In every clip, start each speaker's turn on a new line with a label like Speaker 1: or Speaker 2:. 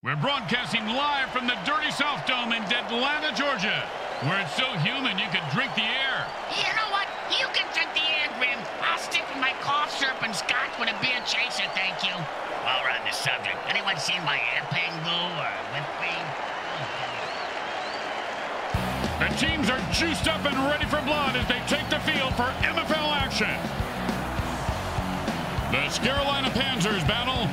Speaker 1: We're broadcasting live from the Dirty South Dome in Atlanta, Georgia, where it's so humid you could drink the air.
Speaker 2: You know what? You can drink the air, Grim. I'll stick with my cough syrup and scotch with a beer chaser, thank you. While we're on the subject, anyone seen my air glue or whipped cream?
Speaker 1: The teams are juiced up and ready for blood as they take the field for MFL action. The Scarolina Panzers battle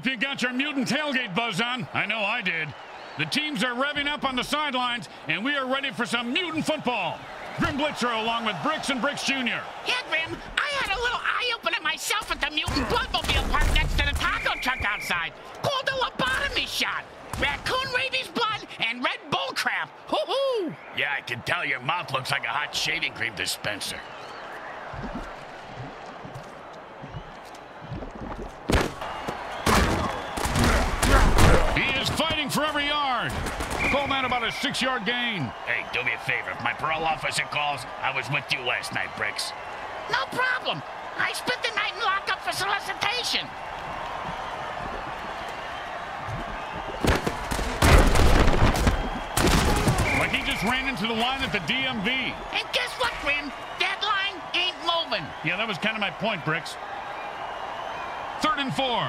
Speaker 1: Hope you got your mutant tailgate buzz on. I know I did. The teams are revving up on the sidelines, and we are ready for some mutant football. Grim Blitzrow along with Bricks and Bricks Jr.
Speaker 2: Yeah, Grim, I had a little eye-opener myself at the mutant bloodmobile park next to the taco truck outside. Called a lobotomy shot. Raccoon rabies blood and red bull crap. Hoo-hoo!
Speaker 3: Yeah, I can tell your mouth looks like a hot shaving cream dispenser.
Speaker 1: is fighting for every yard. Call that about a six-yard gain.
Speaker 3: Hey, do me a favor. If my parole officer calls, I was with you last night, Bricks.
Speaker 2: No problem. I spent the night in lockup for solicitation.
Speaker 1: Like he just ran into the line at the DMV.
Speaker 2: And guess what, Grim? Deadline ain't moving.
Speaker 1: Yeah, that was kind of my point, Bricks. Third and four.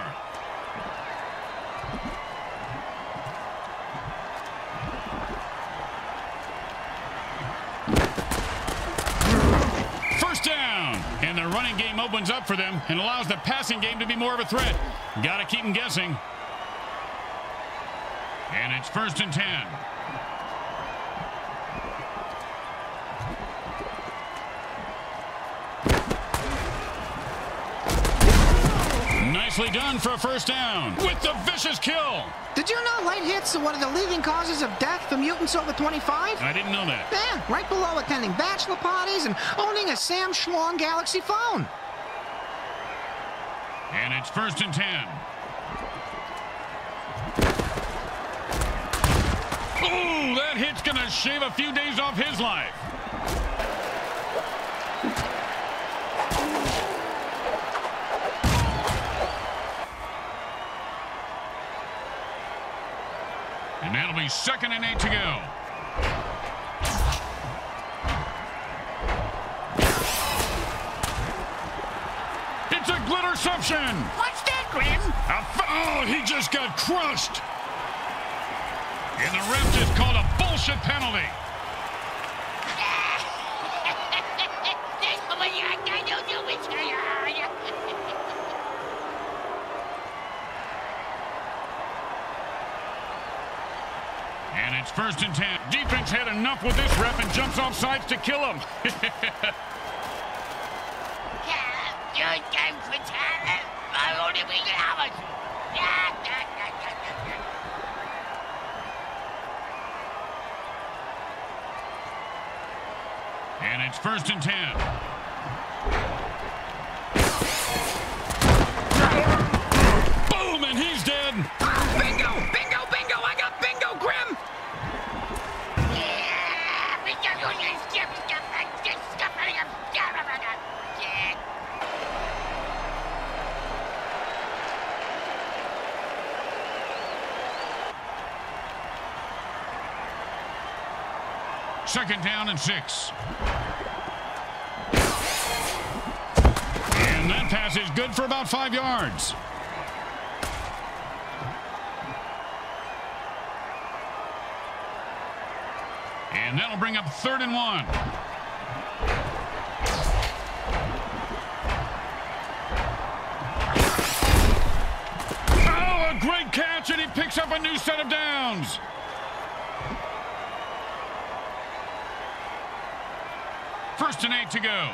Speaker 1: Down. And the running game opens up for them and allows the passing game to be more of a threat. Got to keep them guessing. And it's first and ten. Nicely done for a first down with the vicious kill.
Speaker 4: Did you know light hits are one of the leading causes of death for mutants over 25?
Speaker 1: I didn't know that.
Speaker 4: Yeah, right below attending bachelor parties and owning a Sam Schlong Galaxy phone.
Speaker 1: And it's first and ten. Ooh, that hit's going to shave a few days off his life. Second and eight to go. It's a glitterception.
Speaker 2: What's that, Grim?
Speaker 1: oh, he just got crushed. And the ref just called a bullshit penalty. First and 10. Defense had enough with this rep and jumps off sides to kill him. And it's first and 10. Six. And that pass is good for about five yards. And that'll bring up third and one. Oh, a great catch, and he picks up a new set of downs. First and eight to go.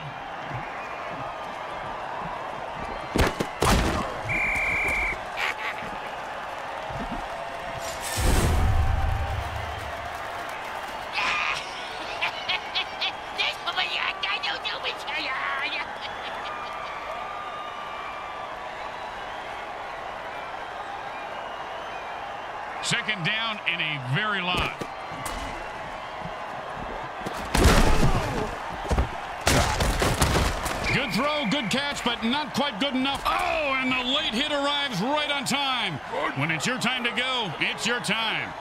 Speaker 1: Second down in a very lot. Good throw, good catch, but not quite good enough. Oh, and the late hit arrives right on time. When it's your time to go, it's your time.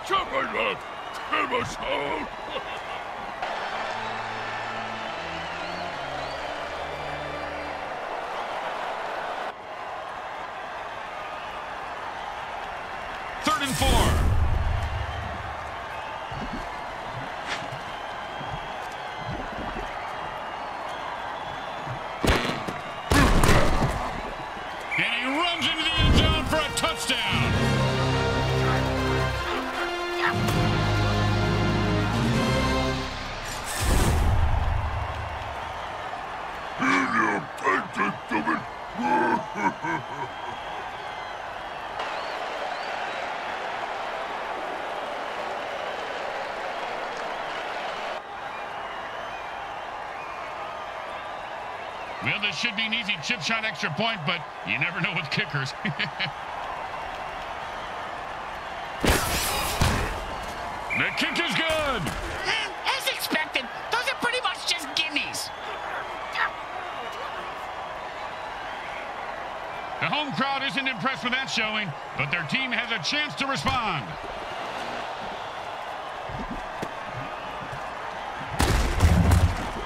Speaker 1: Third and four. Should be an easy chip shot extra point, but you never know with kickers. the kick is good.
Speaker 2: Hmm, as expected, those are pretty much just gimmies.
Speaker 1: The home crowd isn't impressed with that showing, but their team has a chance to respond.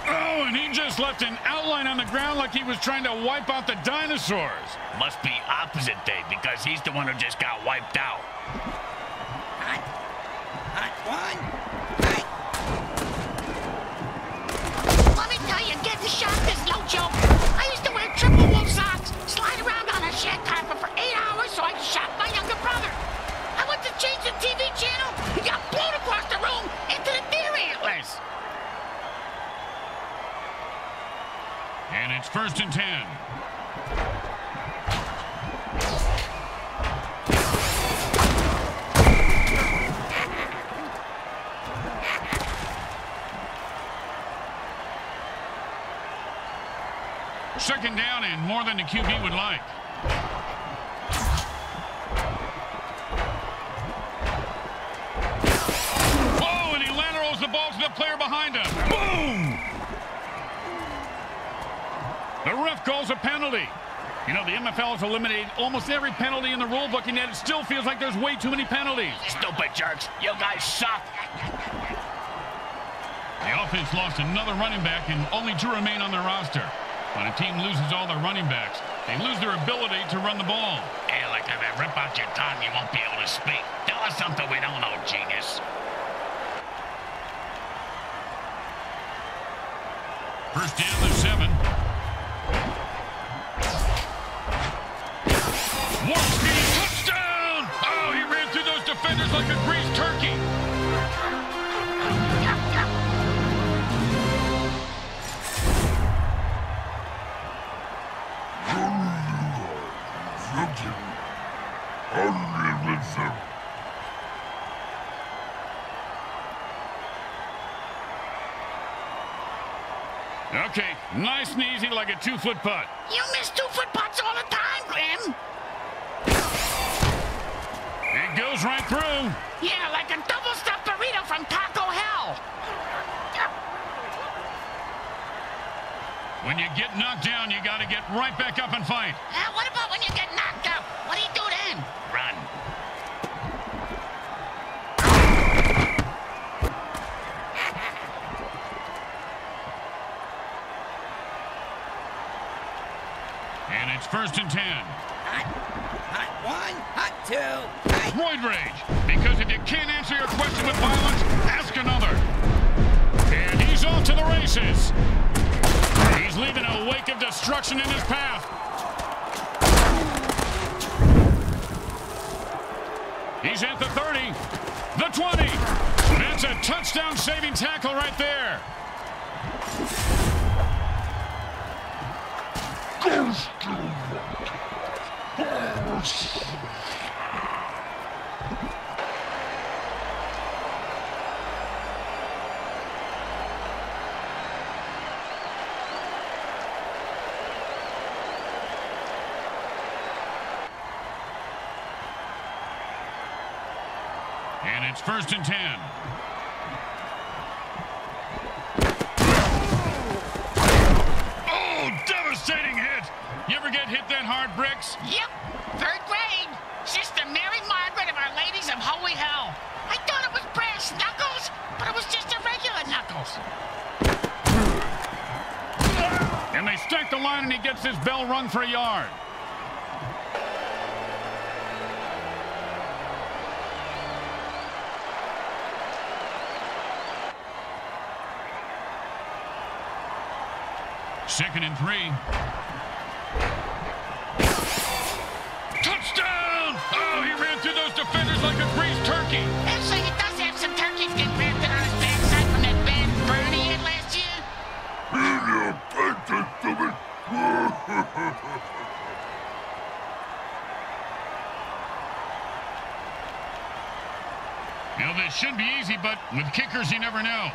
Speaker 1: Oh, and he just left an outline on the ground like he was trying to wipe out the dinosaurs.
Speaker 3: Must be opposite day because he's the one who just got wiped out.
Speaker 5: Hot, hot one. Hot.
Speaker 2: Let me tell you, getting shot is no joke. I used to wear triple wool socks, slide around on a shag carpet for eight hours so I could shot my younger brother. I went to change the TV channel and got blown across the room into the deer antlers.
Speaker 1: And it's first and ten. Second down and more than the QB would like. Oh, and he laterals the ball to the player behind him. Boom! The ref calls a penalty. You know, the MFL has eliminated almost every penalty in the rule book, and yet it still feels like there's way too many penalties.
Speaker 3: Stupid jerks. You guys suck.
Speaker 1: The offense lost another running back, and only two remain on their roster. When a team loses all their running backs, they lose their ability to run the ball.
Speaker 3: Hey, like if I rip out your tongue, you won't be able to speak. Tell us something we don't know, genius.
Speaker 1: First down to seven. Nice and easy like a two-foot putt.
Speaker 2: You miss two-foot putts all the time, Grim.
Speaker 1: It goes right through.
Speaker 2: Yeah, like a double-stuffed burrito from Taco Hell.
Speaker 1: When you get knocked down, you got to get right back up and fight.
Speaker 2: Uh, what about when you get knocked up?
Speaker 1: first and ten.
Speaker 5: Hot, hot one, hot two. Hot.
Speaker 1: Roid rage. Because if you can't answer your question with violence, ask another. And he's off to the races. He's leaving a wake of destruction in his path. He's at the 30, the 20. That's a touchdown-saving tackle right there. Ghost Josh. And it's first and 10. Oh, devastating hit. You ever get hit that hard, Bricks?
Speaker 2: Yep. Margaret of Our Ladies of Holy Hell. I thought it was brass knuckles, but it was just a regular knuckles.
Speaker 1: And they stack the line and he gets his bell rung for a yard. Second and three. Defenders like a greased turkey.
Speaker 2: Actually, he does have some turkeys getting grafted on his backside from that bad burn he had last year.
Speaker 1: You know, this should be easy, but with kickers, you never know.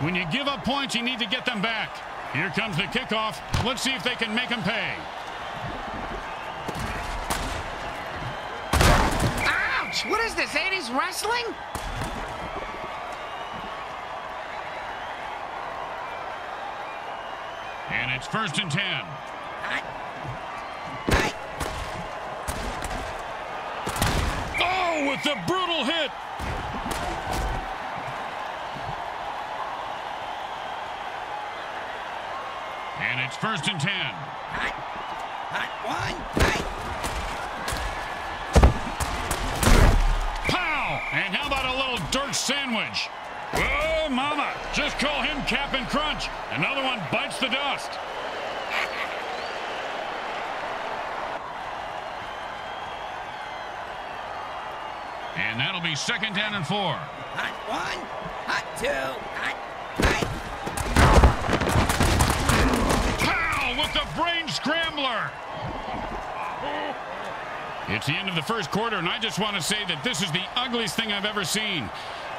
Speaker 1: When you give up points, you need to get them back. Here comes the kickoff. Let's see if they can make them pay.
Speaker 4: Ouch! What is this, 80s wrestling?
Speaker 1: And it's first and ten.
Speaker 5: Hot. Hot.
Speaker 1: Oh, with the brutal hit. And it's first and ten.
Speaker 5: Hot. Hot one. Hot.
Speaker 1: Pow! And how about a little dirt sandwich? Oh, mama. Just call him Cap'n Crunch. Another one bites the dust. And that'll be second down and four.
Speaker 5: Hot one. Hot two. Hot. Hot.
Speaker 1: Pow! With the brain scrambler. It's the end of the first quarter, and I just want to say that this is the ugliest thing I've ever seen.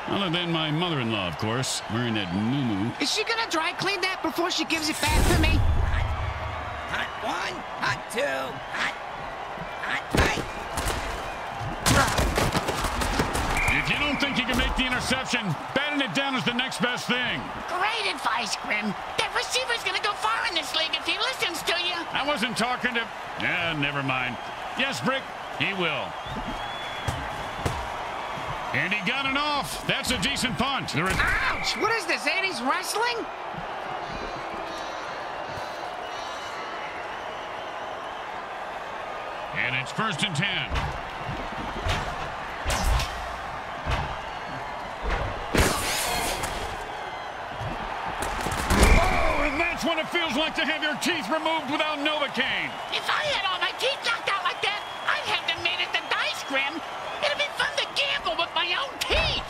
Speaker 1: Other than my mother-in-law, of course, wearing that moo
Speaker 4: Is she gonna dry clean that before she gives it back to me?
Speaker 5: Hot one. Hot two. Hot. Hot.
Speaker 1: You don't think he can make the interception? Batting it down is the next best thing.
Speaker 2: Great advice, Grim. That receiver's going to go far in this league if he listens to you.
Speaker 1: I wasn't talking to... Yeah, never mind. Yes, Brick, he will. And he got it off. That's a decent punt.
Speaker 4: Ouch! What is this, 80s wrestling?
Speaker 1: And it's first and 10. Like to have your teeth removed without Novocaine.
Speaker 2: If I had all my teeth knocked out like that, I'd have them made at the dice, Grim. It'd be fun to gamble with my own teeth.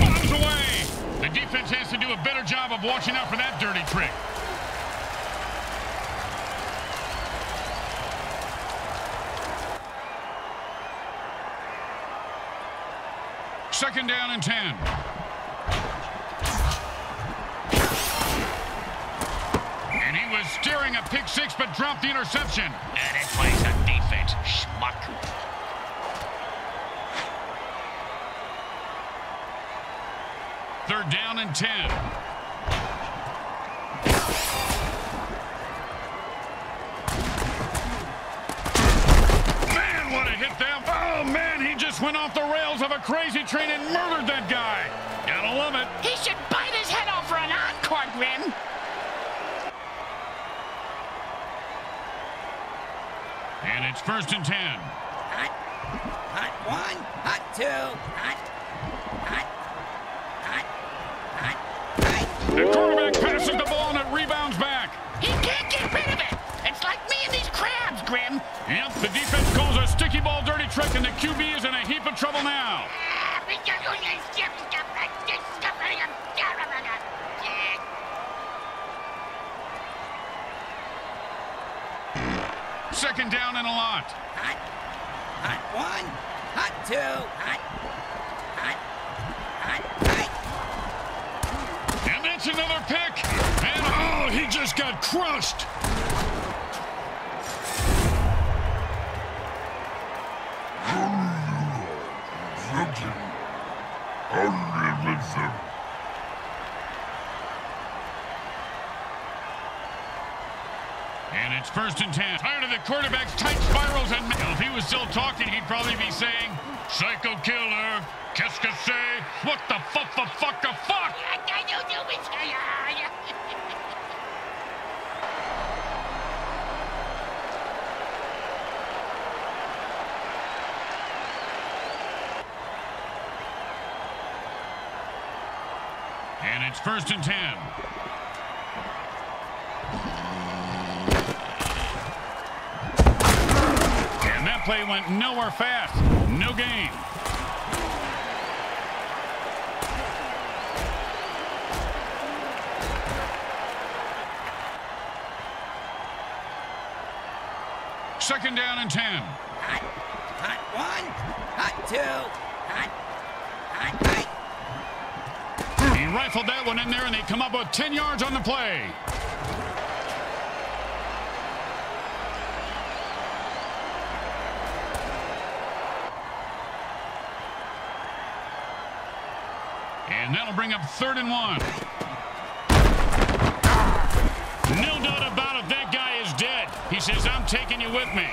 Speaker 1: Bombs away. The defense has to do a better job of watching out for that dirty trick. Second down and 10. And he was steering a pick six, but dropped the interception.
Speaker 3: And it plays on defense, schmuck.
Speaker 1: Third down and 10. Man, what a hit there. Oh, man, he just went off the rails of a crazy train and murdered that guy. Gotta love it.
Speaker 2: He should bite his head off for an encore, Grim.
Speaker 1: And it's first and 10.
Speaker 5: Hot. Hot one. Hot two. Hot. Hot. Hot. Hot. Hot.
Speaker 1: The quarterback
Speaker 2: these.
Speaker 1: Yep, the defense calls a sticky ball dirty trick, and the QB is in a heap of trouble now. Second down and a lot.
Speaker 5: Hot. Hot one. Hot two. Hot. Hot. Hot. Hot.
Speaker 1: And that's another pick. And oh, he just got crushed. And it's first and ten. Tired of the quarterback's tight spirals, and if he was still talking, he'd probably be saying, "Psycho killer, que c'est? What the fuck, the fuck, the fuck?" And it's first and ten. Play went nowhere fast. No gain. Second down and 10.
Speaker 5: Hot. Hot one. Hot two. Hot. Hot. Hot.
Speaker 1: He rifled that one in there, and they come up with 10 yards on the play. And that'll bring up third and one. No doubt about it, that guy is dead. He says, I'm taking you with me.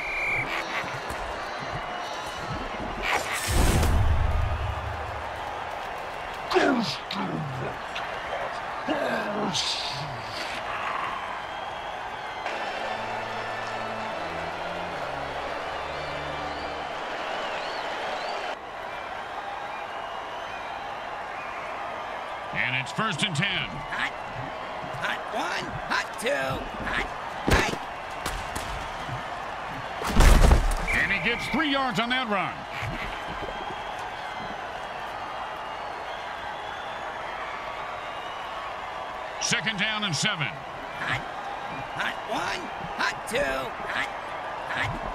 Speaker 1: And it's first and 10.
Speaker 5: Hot. Hot one. Hot two. Hot. Hot.
Speaker 1: And he gets three yards on that run. Second down and seven.
Speaker 5: Hot. Hot one. Hot two. Hot. Hot.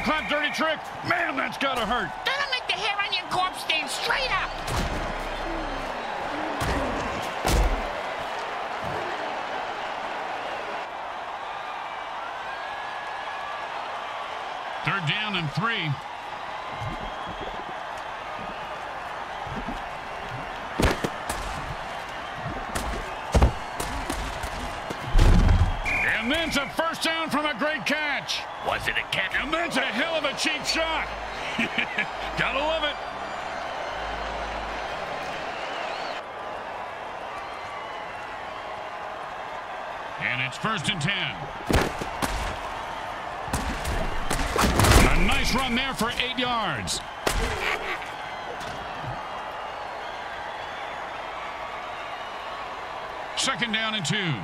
Speaker 1: Thunderclap dirty trick. Man, that's got to hurt.
Speaker 2: That'll make the hair on your corpse stand straight up.
Speaker 1: Third down and three. First down from a great catch.
Speaker 3: Was it a catch?
Speaker 1: And that's a hell of a cheap shot. Gotta love it. And it's first and ten. A nice run there for eight yards. Second down and two.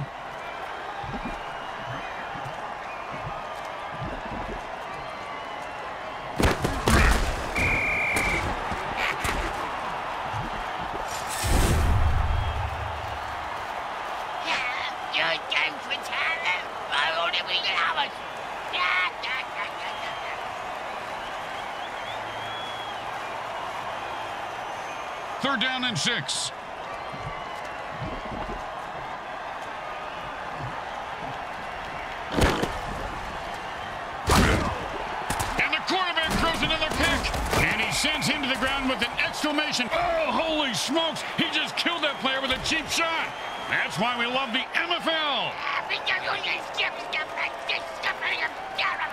Speaker 2: You're done for talent. I only we get hours. Yeah, yeah, yeah, yeah, yeah, yeah.
Speaker 1: Third down and six. And the quarterback throws another pick. And he sends him to the ground with an exclamation. Oh, holy smokes. He just killed that player with a cheap shot. That's why we love the MFL.
Speaker 2: Ah, we don't know your skip, skip, skip, skip, skip, skip, skip. Yeah.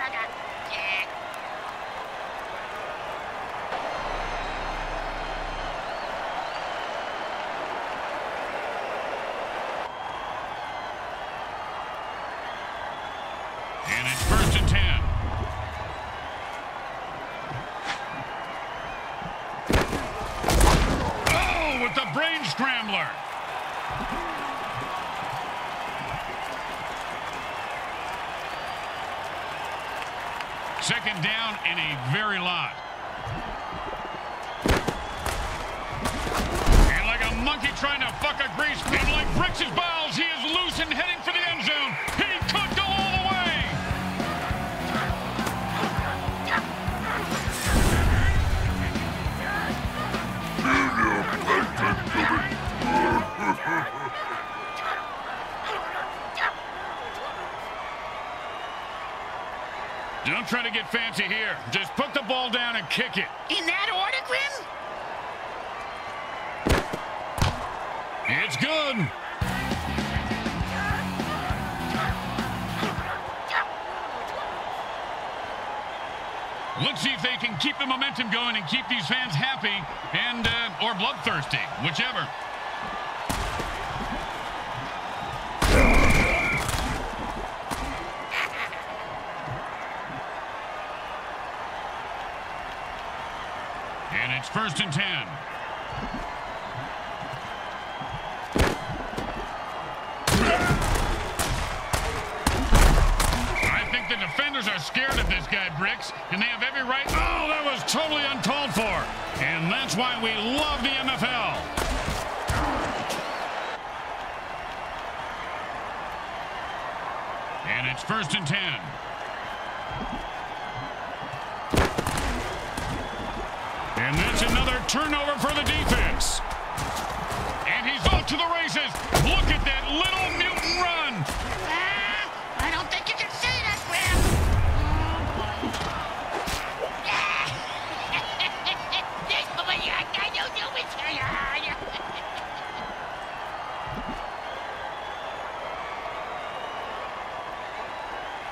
Speaker 1: And it's first and ten. Oh, with the brain scrambler. Second down and very get fancy here. Just put the ball down and kick it.
Speaker 2: In that order, Grim?
Speaker 1: It's good. Let's see if they can keep the momentum going and keep these fans happy and uh, or bloodthirsty, whichever. First and ten. I think the defenders are scared of this guy, Bricks, and they have every right. Oh, that was totally uncalled for. And that's why we love the MFL. And it's first and ten. And that's another turnover for the defense. And he's off to the races. Look at that little mutant run.
Speaker 2: Ah, I don't think you can say that, Grim. This boy, I I don't know which way you are.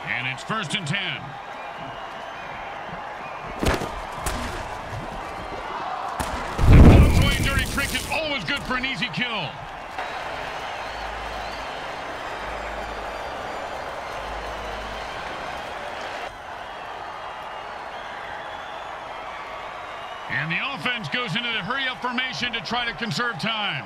Speaker 1: And it's first and ten. The Bob's way dirty trick is always good for an easy kill. And the offense goes into the hurry-up formation to try to conserve time.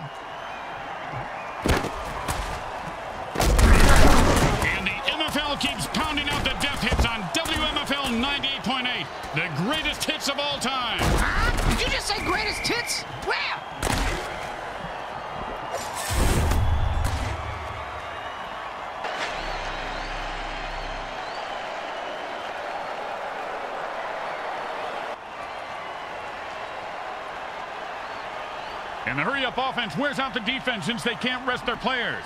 Speaker 1: And the MFL keeps pounding out the death hits on WMFL 98.8, the greatest hits of all time.
Speaker 4: Huh? Did you just say greatest hits? Where?
Speaker 1: And the hurry-up offense wears out the defense since they can't rest their players.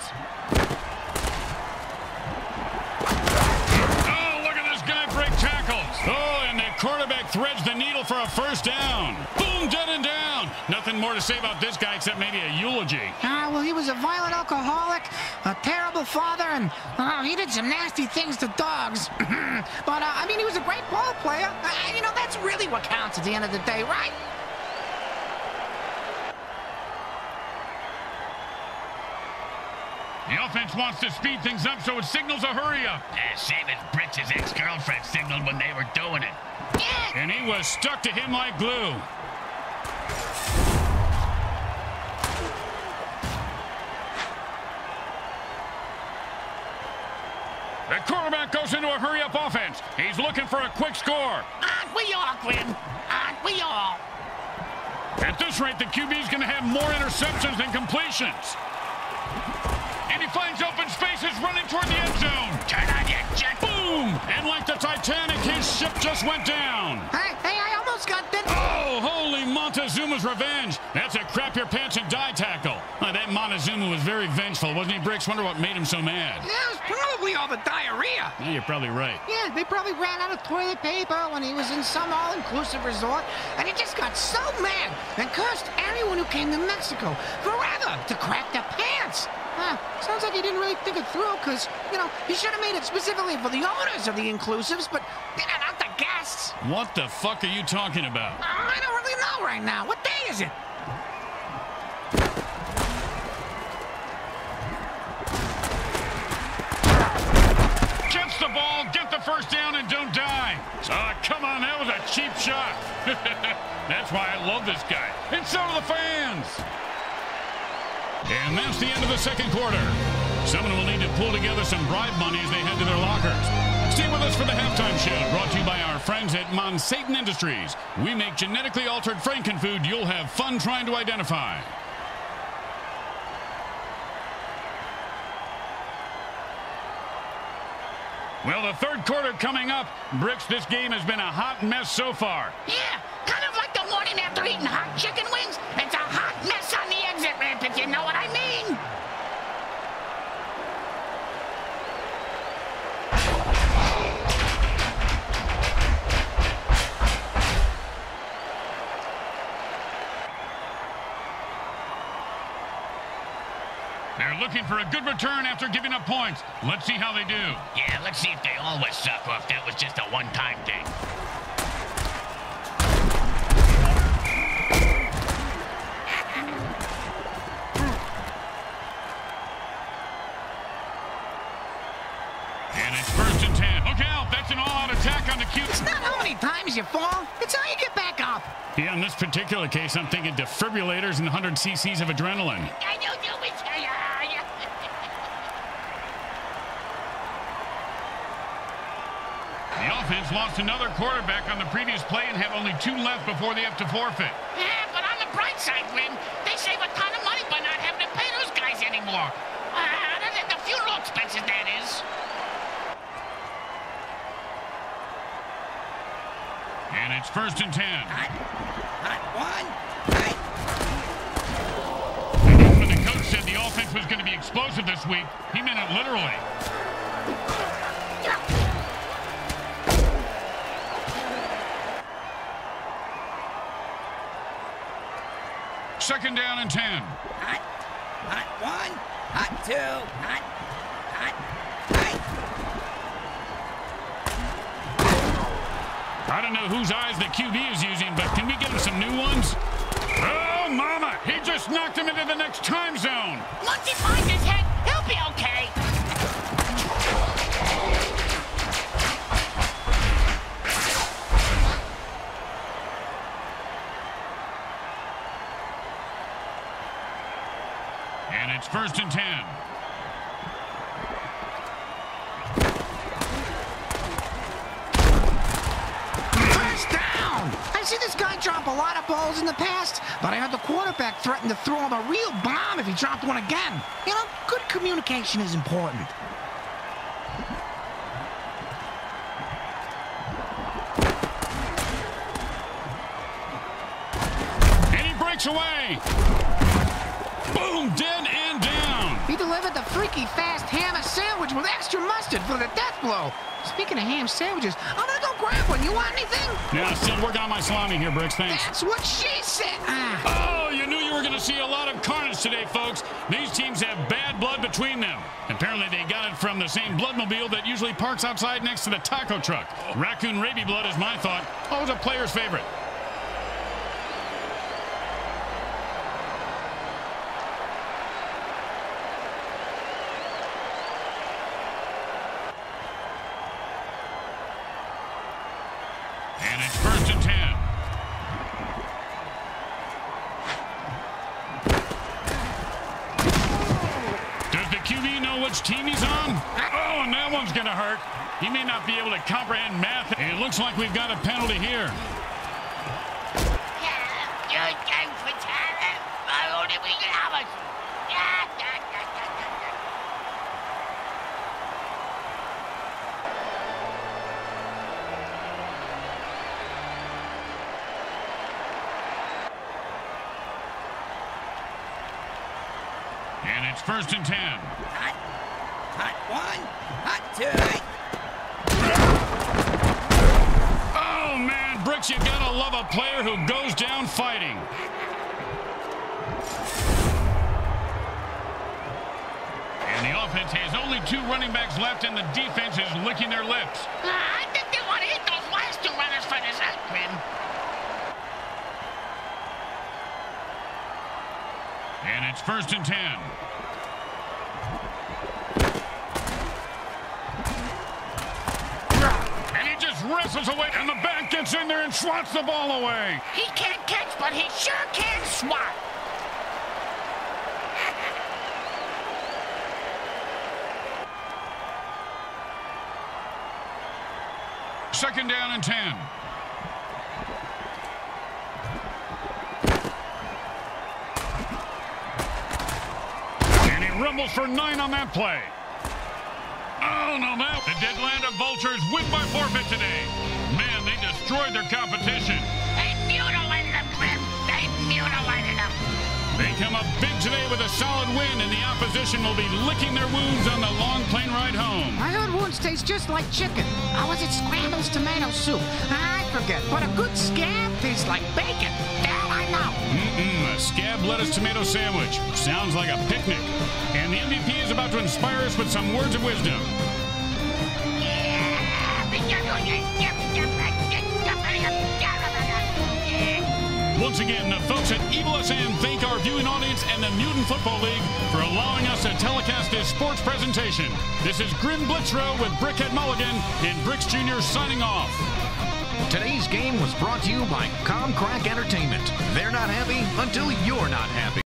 Speaker 1: Oh, look at this guy break tackles. Oh, and the quarterback threads the needle for a first down. Boom, dead and down. Nothing more to say about this guy except maybe a eulogy.
Speaker 4: Ah, well, he was a violent alcoholic, a terrible father, and uh, he did some nasty things to dogs. but, uh, I mean, he was a great ball player. Uh, you know, that's really what counts at the end of the day, right?
Speaker 1: The offense wants to speed things up, so it signals a hurry-up.
Speaker 3: Yeah, same as Bricks' ex-girlfriend signaled when they were doing it.
Speaker 1: And he was stuck to him like glue. The quarterback goes into a hurry-up offense. He's looking for a quick score.
Speaker 2: Aren't we all, Grim? Aren't we all?
Speaker 1: At this rate, the QB's going to have more interceptions than completions. And he finds open spaces running toward the end zone.
Speaker 3: Turn on your jet.
Speaker 1: Boom! And like the Titanic, his ship just went down.
Speaker 4: Hey, hey, I almost got bit.
Speaker 1: Oh, holy Montezuma's revenge. That's a crap your pants and die tackle. Uh, that Montezuma was very vengeful, wasn't he, Bricks? Wonder what made him so mad.
Speaker 4: Yeah, it was probably all the diarrhea.
Speaker 1: Yeah, you're probably right.
Speaker 4: Yeah, they probably ran out of toilet paper when he was in some all-inclusive resort, and he just got so mad and cursed anyone who came to Mexico forever to crack their pants. Sounds like he didn't really think it through, because, you know, he should have made it specifically for the owners of the inclusives, but not the guests.
Speaker 1: What the fuck are you talking about?
Speaker 4: I don't really know right now. What day is it?
Speaker 1: Gets the ball, get the first down, and don't die. Ah, come on, that was a cheap shot. that's why I love this guy. And so do the fans. And that's the end of the second quarter. Someone will need to pull together some bribe money as they head to their lockers. Stay with us for the halftime show, brought to you by our friends at Monsatan Industries. We make genetically altered frankenfood you'll have fun trying to identify. Well, the third quarter coming up. Bricks, this game has been a hot mess so far.
Speaker 2: Yeah, kind of like the morning after eating hot chicken wings. It's if you know what I mean.
Speaker 1: They're looking for a good return after giving up points. Let's see how they do.
Speaker 3: Yeah, let's see if they always suck or if that was just a one-time thing.
Speaker 1: Attack on the Q.
Speaker 4: It's not how many times you fall, it's how you get back up.
Speaker 1: Yeah, in this particular case, I'm thinking defibrillators and 100 cc's of adrenaline.
Speaker 2: I know I
Speaker 1: The offense lost another quarterback on the previous play and have only two left before they have to forfeit.
Speaker 2: Yeah, but on the bright side, Grim, they save a ton of money by not having to pay those guys anymore. Uh, other than the funeral expenses, that is.
Speaker 1: And it's first and ten.
Speaker 5: Hot, hot one, hot.
Speaker 1: And when the coach said the offense was going to be explosive this week, he meant it literally. Second down and ten.
Speaker 5: Hot, hot one, hot two, hot,
Speaker 1: I don't know whose eyes the QB is using, but can we get him some new ones? Oh, mama! He just knocked him into the next time zone.
Speaker 2: Once he finds his head, he'll be okay.
Speaker 1: And it's first and ten.
Speaker 4: First down! I've seen this guy drop a lot of balls in the past, but I heard the quarterback threaten to throw him a real bomb if he dropped one again. You know, good communication is important.
Speaker 1: And he breaks away. Boom! Dead and down.
Speaker 4: He delivered the freaky fast ham sandwich with extra mustard for the death blow. Speaking of ham sandwiches, I'm gonna go grab one. You want anything?
Speaker 1: Yeah, still working on my salami here, Bricks. Thanks.
Speaker 4: That's what she said. Ah.
Speaker 1: Oh, you were going to see a lot of carnage today, folks. These teams have bad blood between them. Apparently, they got it from the same bloodmobile that usually parks outside next to the taco truck. Raccoon rabies blood is my thought. Always a player's favorite. Looks like we've got a penalty here. And it's first and ten.
Speaker 5: Hot, hot one, hot two, hot.
Speaker 1: Oh, man, Bricks, you got to love a player who goes down fighting. And the offense has only two running backs left, and the defense is licking their lips.
Speaker 2: I think they want to hit those last two runners for this out,
Speaker 1: And it's first and ten. Wrestles away, and the back gets in there and swats the ball away.
Speaker 2: He can't catch, but he sure can swat.
Speaker 1: Second down and ten. And he rumbles for nine on that play. Oh, no, no. The Deadlanta Vultures win by forfeit today. Man, they destroyed their competition.
Speaker 2: They mutilated him, Grim. They mutilated him.
Speaker 1: They come up big today with a solid win, and the opposition will be licking their wounds on the long plane ride home.
Speaker 4: I heard wounds taste just like chicken. Or was it Scrambles tomato soup? I forget. But a good scab tastes like bacon.
Speaker 1: Mm-mm, a scab lettuce tomato sandwich. Sounds like a picnic. And the MVP is about to inspire us with some words of wisdom. Once again, the folks at Evil SN thank our viewing audience and the Mutant Football League for allowing us to telecast this sports presentation. This is Grim Blitzrow with Brickhead Mulligan and Bricks Jr. signing off.
Speaker 6: Today's game was brought to you by Comcrack Entertainment. They're not happy until you're not happy.